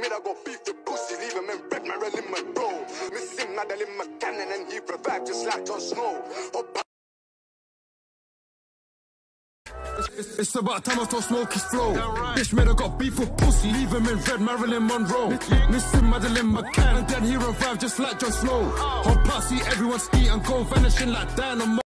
made I go beef the pussy, leave him in red Marilyn Monroe. Miss him, Madeleine McCannon, and he revived just like Jon Snow. Oh, Up It's, it's about time I start smoke his flow. Right. Bitch made I got beef with pussy, leave him in red Marilyn Monroe. Missing Madeleine McCann, and then he revived just like Jon Snow. Whole posse, everyone ski and go vanishing like dynamo.